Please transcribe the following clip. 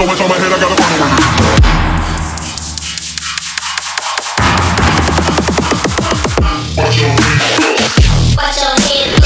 So much on my head, I got a funnel Watch your hands.